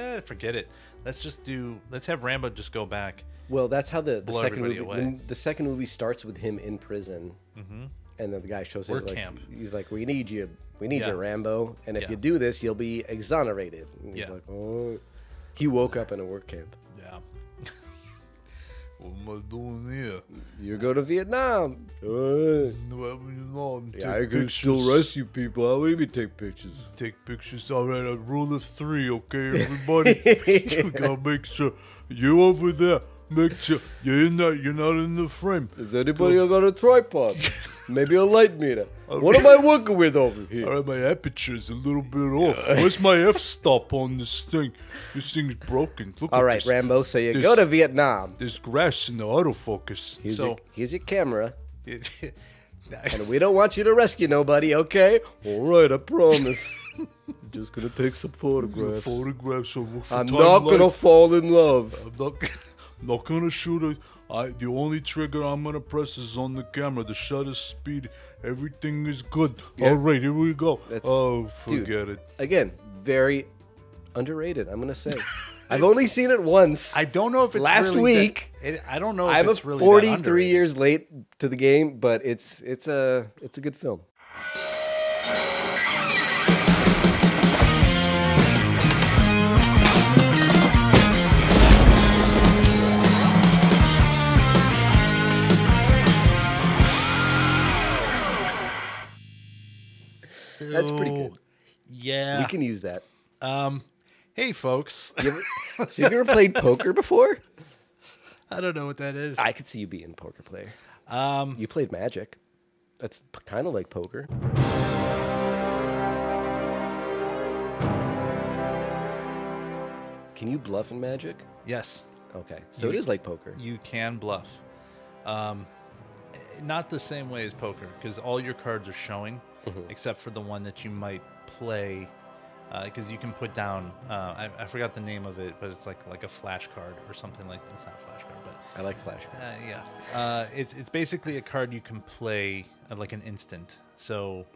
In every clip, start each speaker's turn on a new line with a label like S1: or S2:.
S1: eh, forget it. Let's just do. Let's have Rambo just go back.
S2: Well, that's how the, the
S1: Blow
S2: second
S1: everybody
S2: movie.
S1: away.
S2: The, the second movie starts with him in prison,
S1: Mm-hmm.
S2: and then the guy shows
S1: Work
S2: up. Like,
S1: camp.
S2: He's like, "We need you. We need
S1: Yeah.
S2: you, Rambo. And if
S1: Yeah.
S2: you do this, you'll be exonerated." And he's
S1: Yeah.
S2: like, "Oh." He woke up in a work camp.
S1: Yeah. What am I doing here?
S2: You go to Vietnam. Uh, yeah, I can still rescue people. How would you take pictures?
S1: Take pictures. All right, a rule of three, okay, everybody. we gotta make sure you over there. Make sure you're in that. You're not in the frame.
S2: Is anybody got a tripod? Maybe a light meter. What am I working with over here?
S1: All right, my aperture is a little bit off. Where's my f-stop on this thing? This thing's broken. Look
S2: All
S1: at
S2: right,
S1: this.
S2: Rambo. So you
S1: this-
S2: go to Vietnam.
S1: There's grass in the autofocus.
S2: Here's,
S1: so
S2: your, here's your camera. And we don't want you to rescue nobody, okay? All right, I promise. Just gonna take some photographs.
S1: photographs
S2: I'm not gonna
S1: life.
S2: fall in love.
S1: I'm not, gonna shoot it. I, the only trigger I'm gonna press is on the camera. The shutter speed, everything is good.
S2: Yeah.
S1: All right, here we go.
S2: That's-
S1: oh,
S2: dude.
S1: forget it.
S2: Again, very underrated. I'm gonna say. I've only seen it once.
S1: I don't know if it's
S2: Last
S1: really
S2: week,
S1: that- it, I don't know if
S2: I'm
S1: it's really
S2: 43
S1: underrated.
S2: years late to the game, but it's it's a it's a good film. That's pretty good.
S1: Yeah.
S2: We can use that.
S1: um, hey, folks.
S2: You ever, so have you ever played poker before?
S1: I don't know what that is.
S2: I could see you being a poker player.
S1: um,
S2: You played Magic. That's kind of like poker. Can you bluff in Magic?
S1: yes,
S2: Okay, so
S1: You-
S2: it is like poker.
S1: you can bluff. Um, not the same way as poker, because all your cards are showing,
S2: Mm-hmm.
S1: except for the one that you might play. Because you can put down, uh, I, I forgot the name of it, but it's like like a flashcard or something like that. It's not a flash card, but
S2: I like Flash.
S1: Uh, yeah, uh, it's it's basically a card you can play at like an instant. So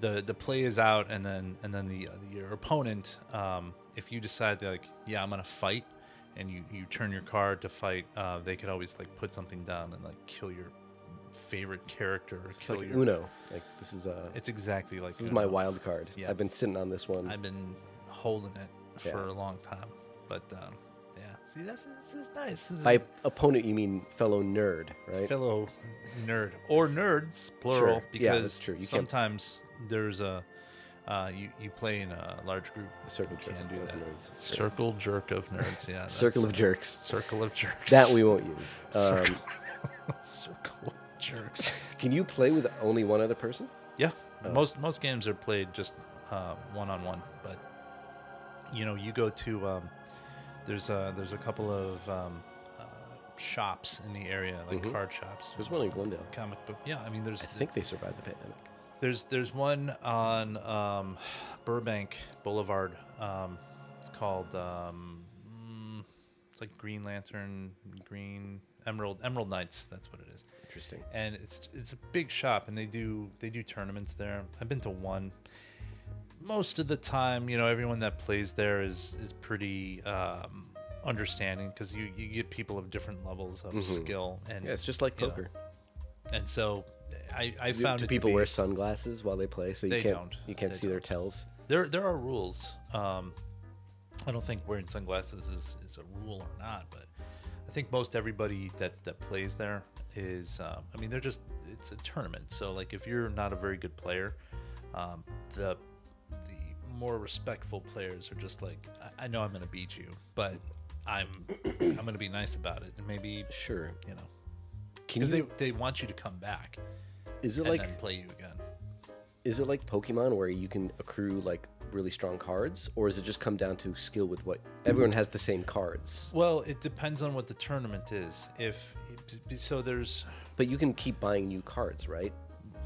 S1: the the play is out, and then and then the your opponent, um, if you decide like yeah I'm gonna fight, and you you turn your card to fight, uh, they could always like put something down and like kill your favorite character or
S2: It's like
S1: your.
S2: Uno. Like this is uh,
S1: It's exactly like
S2: this is my wild card.
S1: Yeah.
S2: I've been sitting on this one.
S1: I've been holding it for
S2: Yeah.
S1: a long time, but um, yeah. See, that's this is nice. This is
S2: By opponent, you mean fellow nerd, right?
S1: fellow nerd or nerds plural
S2: Sure. Yeah,
S1: because
S2: that's true. You can't-
S1: sometimes there's a uh, you you play in a large group.
S2: A circle jerk
S1: can do
S2: of
S1: that.
S2: nerds.
S1: Circle jerk of nerds. Yeah.
S2: Circle of jerks.
S1: Circle of jerks.
S2: That we won't use. Um,
S1: Circle, circle jerks.
S2: can you play with only one other person?
S1: Yeah.
S2: Oh.
S1: Most most games are played just one on one, but you know you go to um, there's a there's a couple of um, uh, shops in the area like
S2: Mhm.
S1: card shops.
S2: There's one in Glendale.
S1: comic book. Yeah, I mean there's
S2: I think they survived the pandemic.
S1: There's there's one on um, Burbank Boulevard. Um, it's called um, mm, it's like Green Lantern, Green Emerald Emerald Knights. That's what it is.
S2: Interesting.
S1: And it's it's a big shop, and they do they do tournaments there. I've been to one. Most of the time, you know, everyone that plays there is is pretty um, understanding because you you get people of different levels of
S2: Mhm.
S1: skill and
S2: Yeah, it's just like
S1: you know,
S2: poker.
S1: and so I I
S2: Do-
S1: found
S2: do people
S1: be-
S2: wear sunglasses while they play so you can't
S1: don't.
S2: you can't
S1: They
S2: see their
S1: don't.
S2: tells?
S1: There, there are rules. Um, I don't think wearing sunglasses is, is a rule or not, but think most everybody that, that plays there is. Um, I mean, they're just. It's a tournament, so like if you're not a very good player, um, the the more respectful players are just like, I, I know I'm going to beat you, but I'm I'm going to be nice about it, and maybe
S2: Sure.
S1: you know because they they want you to come back
S2: is it
S1: and
S2: like
S1: play you again.
S2: is it like Pokemon where you can accrue like really strong cards, or is it just come down to skill with what everyone has the same cards?
S1: Well, it depends on what the tournament is. If so, there's
S2: But you can keep buying new cards, right?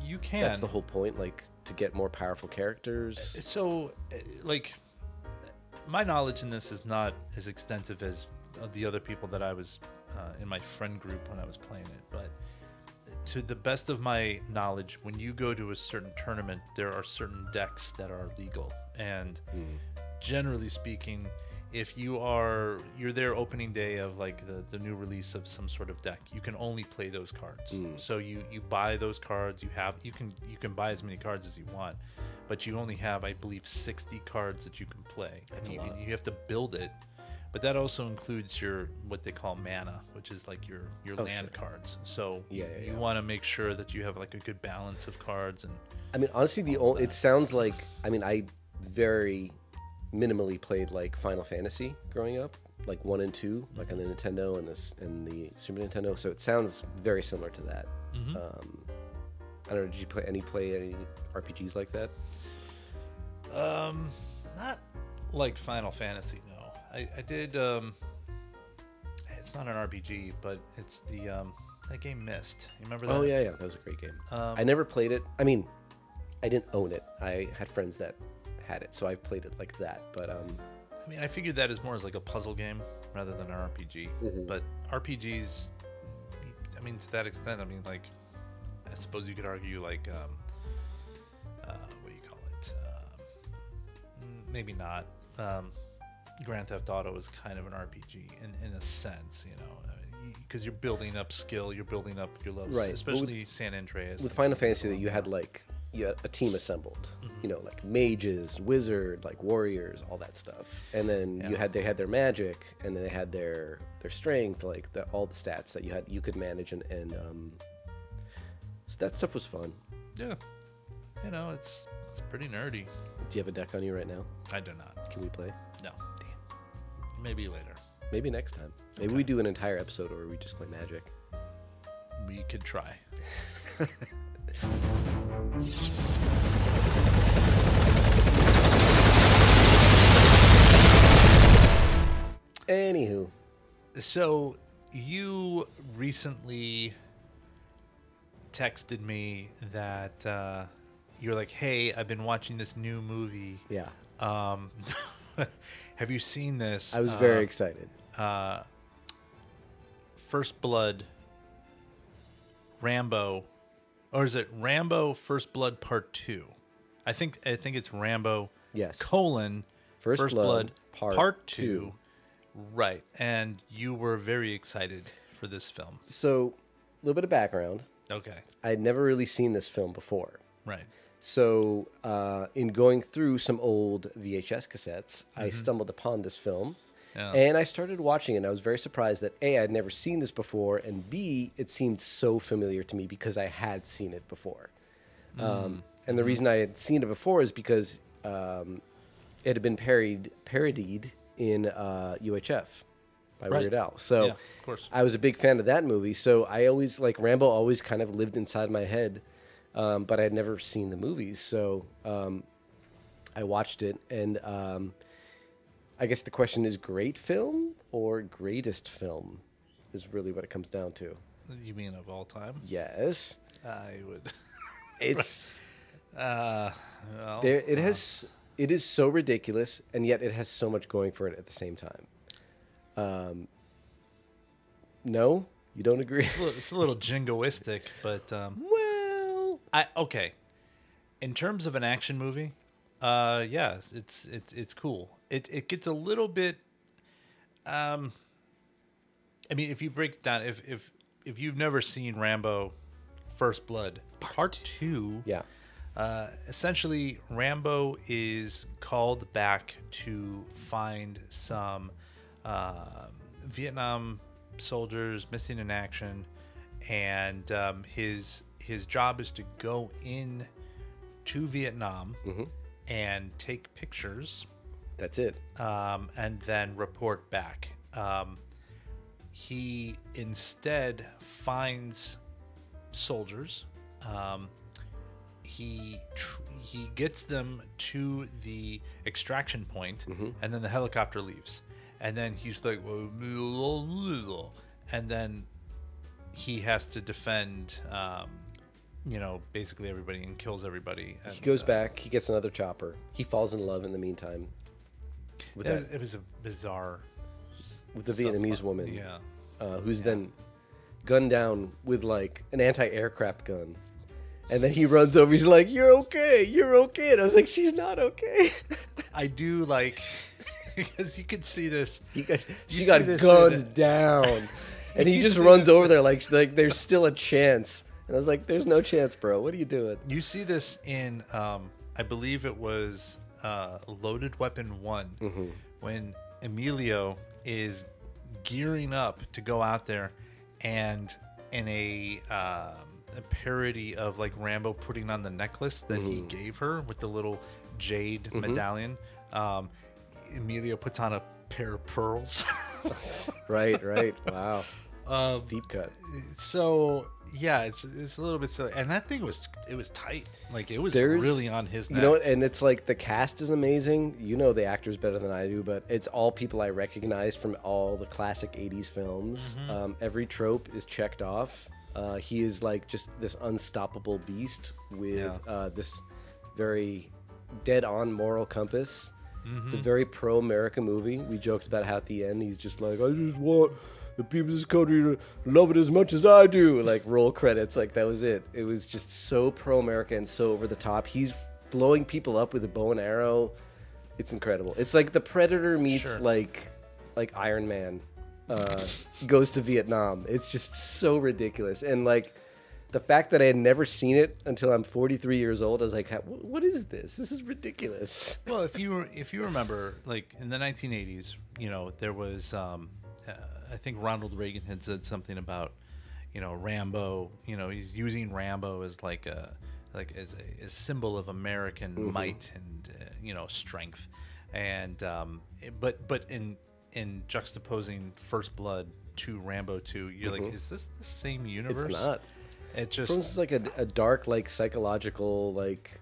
S1: you can.
S2: That's the whole point, like to get more powerful characters.
S1: So, uh, like, my knowledge in this is not as extensive as the other people that I was uh, in my friend group when I was playing it. But to the best of my knowledge, when you go to a certain tournament, there are certain decks that are legal, and
S2: Hmm.
S1: generally speaking, if you are you're there opening day of like the, the new release of some sort of deck you can only play those cards so you you buy those cards you have you can you can buy as many cards as you want but you only have i believe 60 cards that you can play
S2: That's
S1: and
S2: a
S1: you,
S2: lot.
S1: you have to build it but that also includes your what they call mana which is like your your
S2: Oh,
S1: land
S2: sure.
S1: cards so
S2: Yeah,
S1: you,
S2: yeah,
S1: you
S2: yeah.
S1: want to make sure that you have like a good balance of cards and
S2: I mean, honestly, the only it sounds like I mean, I very minimally played like Final Fantasy growing up, like one and two, like on the Nintendo and this and the Super Nintendo. So it sounds very similar to that.
S1: Mm-hmm.
S2: Um, I don't know. Did you play any play any RPGs like that?
S1: Um, not like Final Fantasy. I, I did. Um, it's not an RPG, but it's the um that game Myst. You remember that?
S2: Oh yeah, yeah, that was a great game.
S1: Um,
S2: I never played it. I mean, I didn't own it. I had friends that had it, so I played it like that. But um,
S1: I mean, I figured that is more as like a puzzle game rather than an RPG.
S2: Mhm.
S1: But RPGs, I mean, to that extent, I mean, like, I suppose you could argue like, um, uh, what do you call it? Um, maybe not. Um, Grand Theft Auto is kind of an RPG in, in a sense, you know, because you're building up skill, you're building up your levels,
S2: Right. Well, with-
S1: especially San Andreas.
S2: with Final Fantasy, that you had like you had a team assembled.
S1: Mm-hmm.
S2: You know, like mages, wizard, like warriors, all that stuff. And then you had they had their magic, and then they had their their strength, like the, all the stats that you had you could manage, and, and um, so that stuff was fun.
S1: yeah, you know, it's it's pretty nerdy.
S2: Do you have a deck on you right now?
S1: I do not.
S2: Can we play?
S1: No. Maybe later.
S2: Maybe next time. Maybe
S1: Okay.
S2: we do an entire episode where we just play Magic.
S1: We could try.
S2: Anywho,
S1: So you recently texted me that uh, you're like, "Hey, I've been watching this new movie.
S2: yeah,
S1: Um, have you seen this?"
S2: I was very
S1: Uh,
S2: excited.
S1: uh, First Blood, Rambo, or is it Rambo First Blood Part Two? I think I think it's Rambo
S2: Yes.
S1: colon
S2: First Blood Part
S1: two.
S2: Two.
S1: Right, and you were very excited for this film.
S2: So, a little bit of background.
S1: Okay,
S2: I had never really seen this film before.
S1: right.
S2: So, uh, in going through some old VHS cassettes, I stumbled upon this film.
S1: Mm-hmm. Yeah.
S2: And I started watching it. And I was very surprised that A, I'd never seen this before, and B, it seemed so familiar to me because I had seen it before.
S1: Mm.
S2: Um, and the reason I had seen it before is because um, it had been parodied, parodied in uh, UHF by
S1: Right.
S2: Weird Al. So
S1: Yeah, of course.
S2: I was a big fan of that movie. So I always, like, Rambo always kind of lived inside my head, um, but I had never seen the movies. So um, I watched it, and um, I guess the question is great film or greatest film is really what it comes down to.
S1: You mean of all time?
S2: Yes.
S1: I would.
S2: It's
S1: Uh, well,
S2: there it has it is so ridiculous and yet it has so much going for it at the same time. Um No? You don't agree?
S1: it's a little- it's a little jingoistic, but um, I okay. In terms of an action movie, uh, yeah, it's it's it's cool. It it gets a little bit. Um, I mean, if you break it down, if if if you've never seen Rambo, First Blood, Part Two,
S2: yeah.
S1: uh, essentially, Rambo is called back to find some uh, Vietnam soldiers missing in action, and um, his his job is to go in to Vietnam and take pictures
S2: That's it.
S1: um, and then report back. Um, he instead finds soldiers. Um, he tr- he gets them to the extraction point, and then the helicopter leaves. And then he's like, and then he has to defend, um, you know, basically everybody and kills everybody.
S2: He goes
S1: uh,
S2: back, he gets another chopper. He falls in love in the meantime with
S1: It was, it was a bizarre
S2: with the Vietnamese woman.
S1: Yeah.
S2: uh, who's then gunned down with like an anti-aircraft gun. And then he runs over. He's like, "You're okay. You're okay." And I was like, "She's not okay."
S1: I do like because you could see this.
S2: He got,
S1: You
S2: she got gunned down, and he just runs over there like like there's still a chance. And I was like, "There's no chance, bro. What are you doing?"
S1: You see this in, um, I believe it was uh, Loaded Weapon One,
S2: Mm-hmm.
S1: when Emilio is gearing up to go out there, and in a, um, a parody of like Rambo putting on the necklace that he
S2: Mm-hmm.
S1: gave her with the little jade medallion, um, Emilio puts on a pair of pearls.
S2: Right, right. Wow,
S1: um,
S2: deep cut.
S1: so yeah, it's it's a little bit silly, and that thing was it was tight, like it was
S2: There's
S1: really on his.
S2: You know what? And it's like the cast is amazing. You know the actors better than I do, but it's all people I recognize from all the classic '80s films.
S1: Mm-hmm.
S2: Um, every trope is checked off. Uh, he is like just this unstoppable beast with
S1: Yeah.
S2: uh, this very dead-on moral compass. It's
S1: Mm-hmm.
S2: a very pro-America movie. We joked about how at the end he's just like, I just want the people of this country love it as much as I do. Like roll credits, like that was it. It was just so pro-America and so over the top. He's blowing people up with a bow and arrow. It's incredible. It's like the Predator meets
S1: Sure.
S2: like like Iron Man uh, goes to Vietnam. It's just so ridiculous. And like the fact that I had never seen it until I'm 43 years old, I was like, what is this? This is ridiculous.
S1: Well, if you were, if you remember, like in the 1980s, you know, there was, um, uh, I think Ronald Reagan had said something about, you know, Rambo. You know, he's using Rambo as like a, like as a, symbol of American might and uh, you know strength, and um, but but in in juxtaposing First Blood to Rambo 2, you're like, is this the same universe?
S2: It's not.
S1: It just
S2: This is like a, a dark, like psychological, like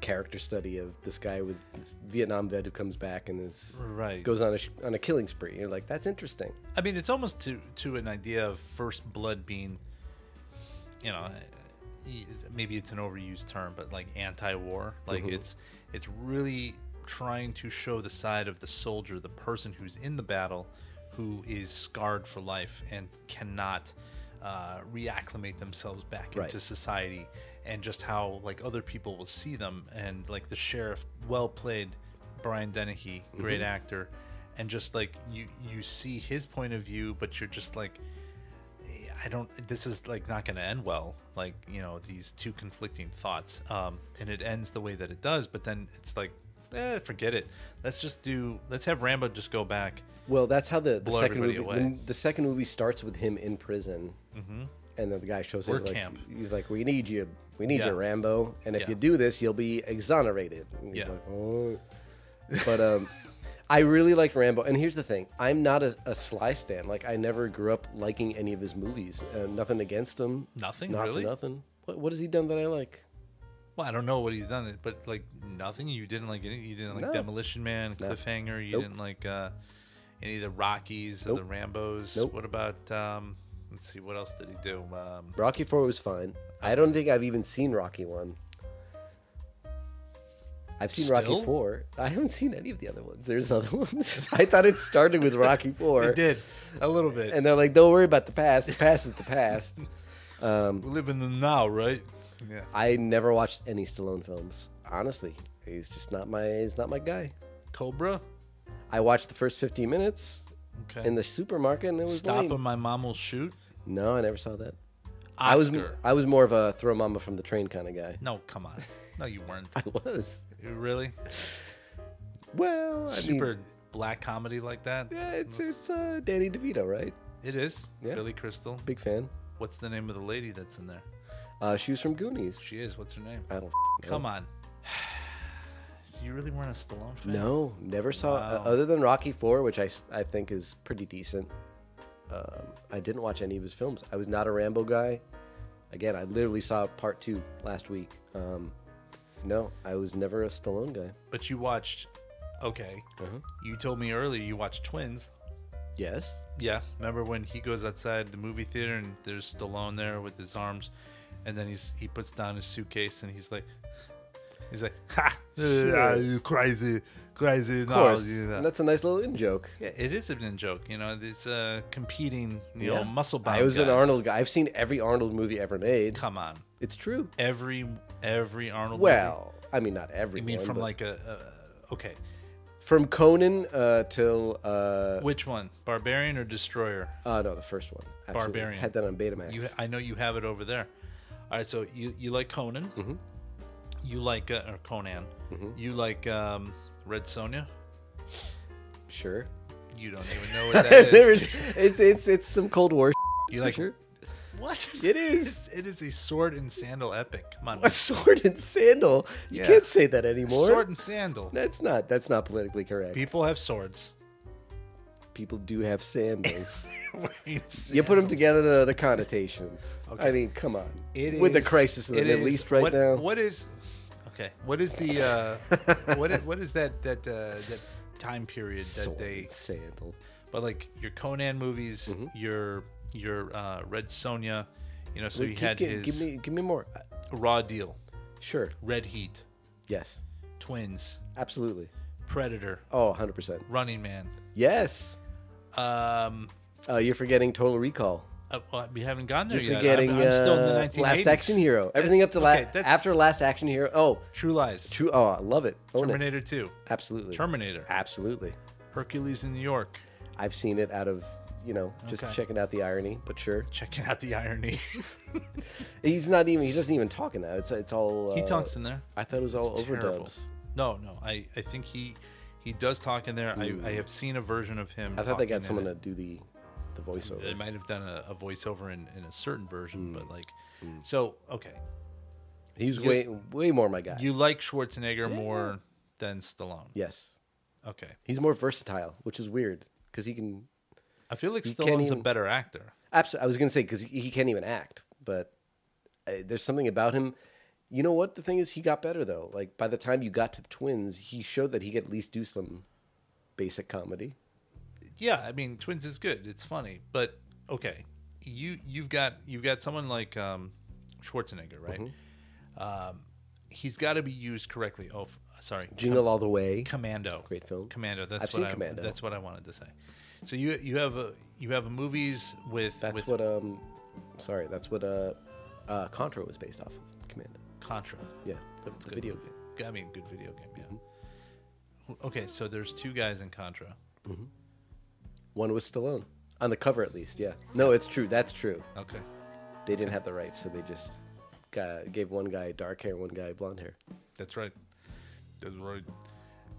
S2: character study of this guy with this Vietnam vet who comes back and is
S1: Right.
S2: goes on a sh- on a killing spree. You're like, that's interesting.
S1: I mean, it's almost to to an idea of first blood being, you know, maybe it's an overused term, but like anti-war. Like it's it's really trying to show the side of the soldier, the person who's in the battle, who is scarred for life and cannot uh, reacclimate themselves back
S2: Right.
S1: into society, and just how like other people will see them, and like the sheriff, well played, Brian Dennehy, great actor, and just like you you see his point of view, but you're just like. I don't. This is like not going to end well. Like you know these two conflicting thoughts, um, and it ends the way that it does. But then it's like, eh, forget it. Let's just do. Let's have Rambo just go back.
S2: Well, that's how the, the second movie the, the second movie starts with him in prison, mm-hmm. And then the guy shows up like he's like, "We need you, we need
S1: Yeah.
S2: you, Rambo, and if
S1: Yeah.
S2: you do this, you'll be exonerated." And he's
S1: Yeah.
S2: like, "Oh." But um, I really liked Rambo, and here's the thing: I'm not a, a Sly stan. Like, I never grew up liking any of his movies. Uh, nothing against him.
S1: Nothing,
S2: Not
S1: really?
S2: nothing. What, what has he done that I like?
S1: Well, I don't know what he's done, but like nothing. You didn't like any. You didn't like
S2: No.
S1: Demolition Man,
S2: No.
S1: Cliffhanger. You
S2: Nope.
S1: didn't like uh, any of the Rockies or
S2: Nope.
S1: the Rambo's.
S2: Nope.
S1: What about? Um, let's see. What else did he do? Um,
S2: Rocky Four was fine. I don't think I've even seen Rocky One. I've seen Rocky Four. I haven't seen any of the other ones. There's other ones. I thought it started with Rocky Four.
S1: it did a little bit.
S2: And they're like, "Don't worry about the past. The past is the past." Um,
S1: we live in the now, right? Yeah.
S2: I never watched any Stallone films. Honestly, he's just not my. He's not my guy.
S1: Cobra.
S2: I watched the first 15 minutes
S1: Okay.
S2: in the supermarket, and it was
S1: Stop
S2: lame.
S1: and my mom will shoot.
S2: No, I never saw that.
S1: Oscar.
S2: I was I was more of a throw mama from the train kind of guy.
S1: No, come on. No, you weren't.
S2: I was.
S1: You really?
S2: Well, I
S1: Super
S2: mean,
S1: black comedy like that?
S2: yeah, it's it's uh, Danny DeVito, right?
S1: It is.
S2: Yeah.
S1: Billy Crystal.
S2: Big fan.
S1: What's the name of the lady that's in there?
S2: Uh, she was from Goonies.
S1: She is. What's her name?
S2: I don't.
S1: Come on. So you really weren't a Stallone fan?
S2: No, never saw.
S1: Wow.
S2: Uh, other than Rocky Four, which I, I think is pretty decent. Um, I didn't watch any of his films. I was not a Rambo guy. Again, I literally saw Part Two last week. Um, no, I was never a Stallone guy.
S1: But you watched. Okay.
S2: Uh-huh.
S1: You told me earlier you watched Twins.
S2: Yes.
S1: Yeah. Remember when he goes outside the movie theater and there's Stallone there with his arms, and then he's he puts down his suitcase and he's like, he's like, ha,
S2: Sure.
S1: ah, you crazy, crazy.
S2: Of course.
S1: you know."
S2: And that's a nice little in joke.
S1: Yeah, it is an in joke. You know, these uh, competing, you
S2: Yeah.
S1: know, muscle bound.
S2: I was an. Arnold guy. I've seen every Arnold movie ever made.
S1: Come on,
S2: It's true.
S1: every every Arnold.
S2: Well, I mean, not every.
S1: movie? you mean from like a, a okay,
S2: From Conan uh, till uh,
S1: Which one, Barbarian or Destroyer?
S2: uh, no, the first one. Absolutely.
S1: Barbarian.
S2: Had that on Betamax.
S1: You, I know you have it over there. All right, so you you like Conan,
S2: Mm-hmm.
S1: You like uh, or Conan, you like um, Red Sonja.
S2: sure.
S1: You don't even know what that
S2: There's, it's it's it's some Cold War.
S1: you like
S2: sure.
S1: what?
S2: It is.
S1: It's, it is a sword and sandal epic. Come on,
S2: A sword and sandal. You
S1: Yeah.
S2: can't say that anymore.
S1: sword and sandal.
S2: That's not that's not politically correct.
S1: People have swords.
S2: People do have sandals.
S1: Wearing
S2: you put them together, the, the connotations.
S1: Okay.
S2: I mean, come on.
S1: It
S2: With the crisis in the Middle East right
S1: what-
S2: now.
S1: What is okay? What is the uh, what is, what is that that uh, that time period that
S2: sword
S1: they?
S2: and sandal.
S1: But like your Conan movies,
S2: Mm-hmm.
S1: your your uh, Red Sonja, you know, so
S2: Well,
S1: you
S2: keep-
S1: had
S2: gi-
S1: his
S2: give me give me more.
S1: Raw Deal,
S2: Sure.
S1: Red Heat,
S2: Yes.
S1: Twins,
S2: Absolutely.
S1: Predator,
S2: Oh, 100%.
S1: Running Man.
S2: Yes.
S1: Um,
S2: Uh, you're forgetting Total Recall.
S1: Uh, well, we haven't gone there
S2: You're
S1: yet.
S2: forgetting
S1: I'm, I'm still in the
S2: uh,
S1: 1980s.
S2: Last Action Hero. Everything up to
S1: okay, that's
S2: after Last Action Hero. Oh,
S1: True Lies,
S2: true. Oh, I love it. Own it.
S1: Terminator 2,
S2: Absolutely.
S1: Terminator,
S2: Absolutely.
S1: Hercules in New York.
S2: I've seen it out of, you know, just
S1: Okay.
S2: checking out the irony, but sure.
S1: Checking out the irony.
S2: He's not even, he doesn't even talk in that. It's, it's all.
S1: he
S2: uh,
S1: talks in there.
S2: I thought it was all
S1: It's terrible. No, no. I, I think he he does talk in there. I, I have seen a version of him.
S2: I thought they
S1: talking
S2: got someone
S1: it.
S2: to do the, the voiceover.
S1: They might have done a, a voiceover in, in a certain version,
S2: Hmm.
S1: but like, so okay.
S2: He was
S1: You-
S2: way, way more my guy.
S1: You like Schwarzenegger more than Stallone.
S2: yes.
S1: Okay.
S2: He's more versatile, which is weird because he can.
S1: I feel like Stallone's a better actor.
S2: Absolutely, I was gonna say because he, he can't even act, but uh, there's something about him. You know what? The thing is, he got better though. Like by the time you got to the twins, he showed that he could at least do some basic comedy.
S1: Yeah, I mean, Twins is good. It's funny, but okay. You you've got you've got someone like um, Schwarzenegger, right?
S2: Mm-hmm.
S1: Um, he's got to be used correctly. Oh, f- sorry.
S2: Jingle all the way.
S1: Commando.
S2: Great film.
S1: Commando. That's
S2: I've
S1: what
S2: seen
S1: I,
S2: Commando.
S1: That's what I wanted to say. So you you have a you have a movies with
S2: That's
S1: with
S2: what um, sorry, that's what uh, uh, Contra was based off of. Commando.
S1: Contra.
S2: Yeah,
S1: It's
S2: the
S1: a good
S2: video
S1: movie.
S2: game.
S1: I mean, good video game. Yeah.
S2: Mm-hmm.
S1: Okay, so there's two guys in Contra.
S2: One was Stallone on the cover, at least. Yeah. No, it's true. That's true.
S1: Okay.
S2: They didn't have the rights, so they just got, gave one guy dark hair, one guy blonde hair.
S1: That's right. That's right.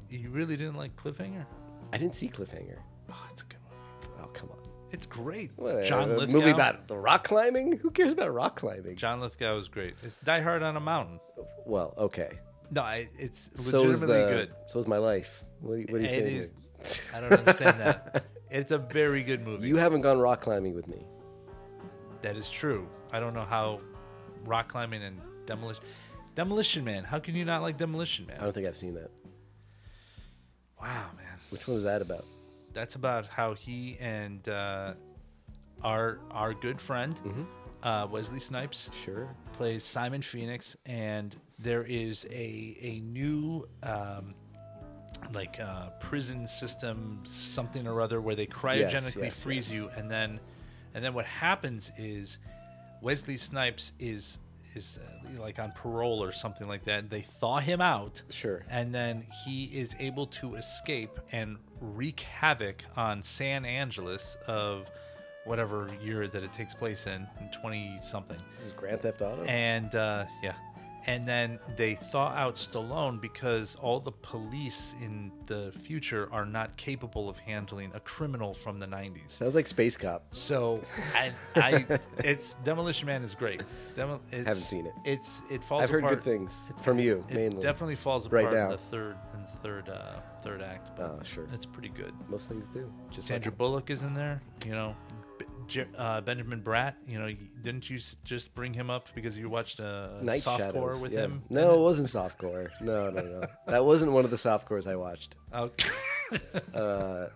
S1: You really didn't like Cliffhanger?
S2: I didn't see Cliffhanger.
S1: Oh, it's a good movie.
S2: Oh come on.
S1: It's great.
S2: What,
S1: John
S2: a
S1: Lithgow.
S2: movie about the rock climbing? Who cares about rock climbing?
S1: John Lithgow is great. It's Die Hard on a Mountain.
S2: Well, okay.
S1: No, I, it's
S2: So is
S1: legitimately
S2: the,
S1: good.
S2: So is my life. What are you, what are you
S1: It
S2: saying?
S1: is- I don't understand that. It's a very good movie.
S2: You haven't gone rock climbing with me.
S1: That is true. I don't know how rock climbing and demolition. Demolition Man. How can you not like Demolition Man?
S2: I don't think I've seen that.
S1: Wow, man.
S2: Which one is that about?
S1: That's about how he and uh, our our good friend
S2: Mm-hmm.
S1: uh, Wesley Snipes
S2: Sure.
S1: plays Simon Phoenix, and there is a a new um, like uh, prison system, something or other, where they cryogenically
S2: yes,
S1: freeze
S2: yes.
S1: you, and then and then what happens is Wesley Snipes is is uh, like on parole or something like that. They thaw him out,
S2: Sure.
S1: and then he is able to escape and wreak havoc on San Angeles of whatever year that it takes place in, in 20 something.
S2: This is Grand Theft Auto.
S1: And uh, yeah, and then they thaw out Stallone because all the police in the future are not capable of handling a criminal from the 90s.
S2: Sounds like Space Cop.
S1: So, I, I it's Demolition Man is great. Demo, it's,
S2: Haven't seen it.
S1: It's it falls.
S2: I've heard
S1: apart.
S2: good things from you,
S1: It
S2: mainly.
S1: definitely falls
S2: Right
S1: apart in the third in the third uh, third act. But
S2: Oh, sure.
S1: it's pretty good.
S2: Most things do. Just
S1: Sandra
S2: like,
S1: Bullock is in there. You know, uh, Benjamin Bratt. You know, didn't you s- just bring him up because you watched uh,
S2: Night
S1: softcore
S2: Shadows.
S1: with
S2: yeah.
S1: him?
S2: No, it wasn't softcore. No, no, no. that wasn't one of the softcores I watched.
S1: Oh,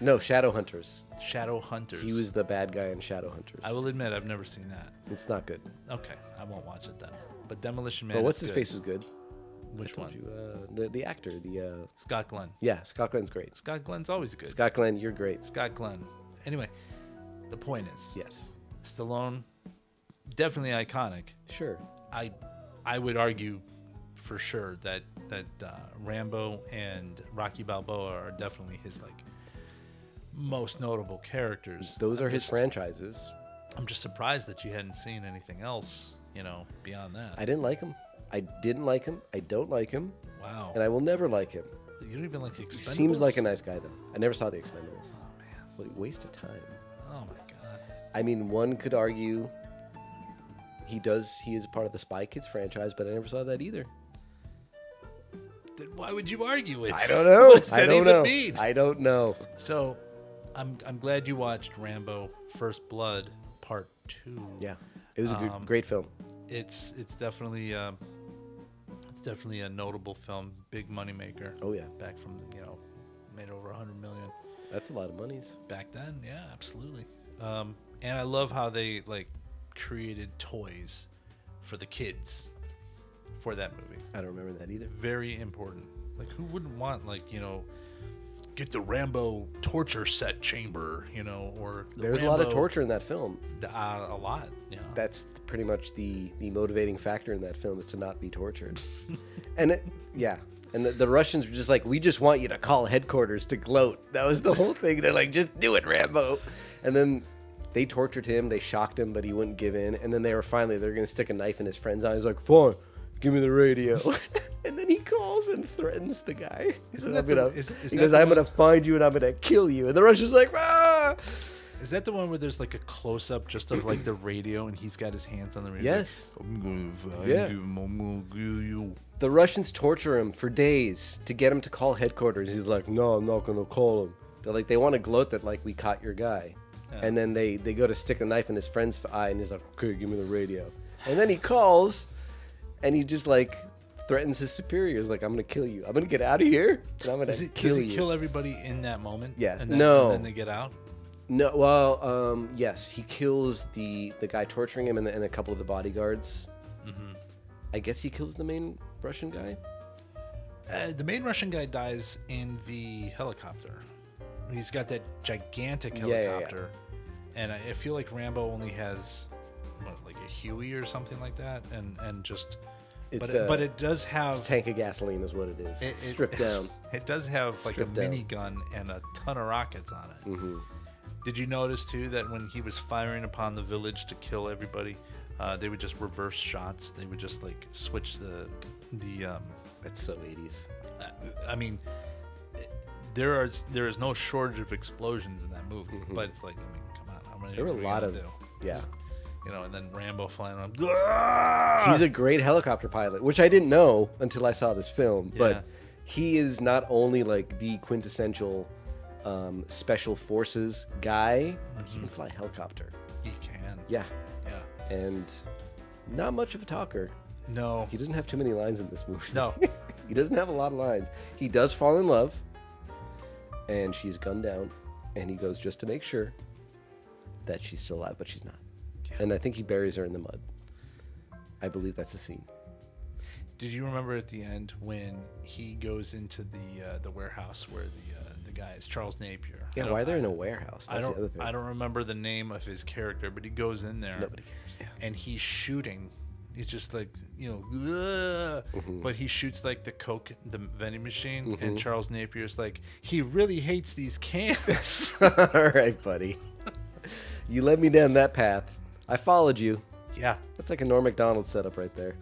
S2: No, Shadow Hunters.
S1: Shadow Hunters.
S2: He was the bad guy in Shadow Hunters.
S1: I will admit, I've never seen that.
S2: It's not good.
S1: Okay, I won't watch it then. But Demolition Man.
S2: But what's
S1: is
S2: his
S1: good.
S2: face was good.
S1: Which one?
S2: You, uh, the the actor. The uh,
S1: Scott Glenn.
S2: yeah, Scott Glenn's great.
S1: Scott Glenn's always good.
S2: Scott Glenn, you're great.
S1: Scott Glenn. Anyway, the point is,
S2: Yes.
S1: Stallone, definitely iconic.
S2: Sure.
S1: I, I would argue, for sure that that uh, Rambo and Rocky Balboa are definitely his like most notable characters.
S2: Those
S1: I'm
S2: are his
S1: just-
S2: franchises.
S1: I'm just surprised that you hadn't seen anything else, you know, beyond that.
S2: I didn't like him. I didn't like him. I don't like him,
S1: wow.
S2: and I will never like him.
S1: you don't even like the Expendables.
S2: Seems like a nice guy though. I never saw the Expendables. What a waste of time.
S1: Oh my god.
S2: I mean, one could argue he does. He is part of the Spy Kids franchise, but I never saw that either.
S1: Then why would you argue it?
S2: I don't know.
S1: What does
S2: I
S1: that
S2: don't
S1: even
S2: know.
S1: mean?
S2: I don't know.
S1: So, I'm I'm glad you watched Rambo: First Blood Part Two.
S2: Yeah, it was a good,
S1: Um,
S2: great film.
S1: it's it's definitely um, it's definitely a notable film, big money maker.
S2: Oh yeah,
S1: back from you know, made over a hundred million
S2: that's a lot of monies.
S1: back then. Yeah, absolutely. Um, and I love how they like created toys for the kids for that movie.
S2: I don't remember that either.
S1: Very important. Like, who wouldn't want like you know, get the Rambo torture set chamber, you know, or the
S2: There's a lot of torture in that film.
S1: Uh, a lot. Yeah.
S2: That's pretty much the the motivating factor in that film is to not be tortured. and it, yeah, and the, the Russians were just like, we just want you to call headquarters to gloat. That was the whole thing. They're like, just do it, Rambo. And then they tortured him. They shocked him, but he wouldn't give in. And then they were finally they're gonna stick a knife in his friend's eye. He's like, fine, give me the radio. and then he calls and threatens the guy. He
S1: Isn't
S2: says,
S1: that
S2: "I'm
S1: the-
S2: gonna-"
S1: is- is
S2: he
S1: that
S2: goes, I'm gonna find you and I'm gonna kill you. And the Russian's like, ah.
S1: Is that the one where there's like a close up just of like the radio and he's got his hands on the radio?
S2: Yes.
S1: Like, I'm gonna find
S2: Yeah.
S1: you, I'm gonna kill you.
S2: The Russians torture him for days to get him to call headquarters. He's like, "No, I'm not going to call him." They're like, they want to gloat that like we caught your guy, and then they they go to stick a knife in his friend's eye, and he's like, "Okay, give me the radio." And then he calls, and he just like threatens his superiors, like, "I'm going to kill you. I'm going to get out of here, and I'm going
S1: Does
S2: to
S1: he,
S2: kill
S1: does he
S2: you."
S1: kill everybody in that moment?
S2: Yeah.
S1: And then,
S2: No.
S1: And then they get out?
S2: no, well, um, yes, he kills the the guy torturing him and, the, and a couple of the bodyguards.
S1: Mm-hmm.
S2: I guess he kills the main Russian guy.
S1: Uh, the main Russian guy dies in the helicopter. He's got that gigantic
S2: Yeah, yeah, yeah.
S1: helicopter. And I, I feel like Rambo only has, what, like a Huey or something like that? And, and just.
S2: It's
S1: but, it,
S2: a
S1: but it does have.
S2: tank of gasoline is what it is.
S1: it, it-
S2: stripped down.
S1: It does have like
S2: Stripped
S1: a
S2: down.
S1: minigun and a ton of rockets on it.
S2: hmm
S1: Did you notice too that when he was firing upon the village to kill everybody, uh, they would just reverse shots. They would just like switch the the. Um,
S2: That's so 80s.
S1: uh, I mean, there are there is no shortage of explosions in that movie, but it's like I mean, come on, how many?
S2: Mm-hmm. There were
S1: are
S2: a
S1: we
S2: lot
S1: gonna
S2: of-
S1: do?
S2: yeah.
S1: Just, you know, and then Rambo flying around.
S2: He's a great helicopter pilot, which I didn't know until I saw this film.
S1: Yeah.
S2: But he is not only like the quintessential um, special forces guy, but he can fly a helicopter.
S1: he can.
S2: Yeah,
S1: Yeah.
S2: and not much of a talker.
S1: No.
S2: He doesn't have too many lines in this movie.
S1: No.
S2: he doesn't have a lot of lines. He does fall in love, and she's gunned down, and he goes just to make sure that she's still alive, but she's not.
S1: Yeah.
S2: And I think he buries her in the mud. I believe that's the scene.
S1: Did you remember at the end when he goes into the uh, the warehouse where the uh, the guy is Charles Napier?
S2: Yeah, why they're in a warehouse?
S1: I
S2: That's the other
S1: don't.
S2: thing.
S1: I don't remember the name of his character, but he goes in there.
S2: Nobody cares. Yeah.
S1: and he's shooting. He's just like you know,
S2: Mm-hmm.
S1: but he shoots like the coke, the vending machine, and Charles Napier's like, he really hates these cans.
S2: All right, buddy. You led me down that path. I followed you.
S1: yeah,
S2: That's like a Norm Macdonald setup right there.